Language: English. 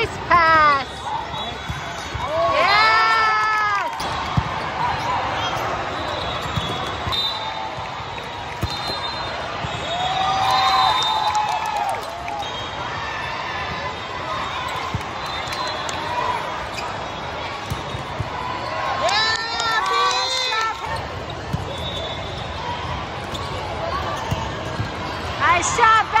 Nice pass. Yes. Yeah. Nice shot,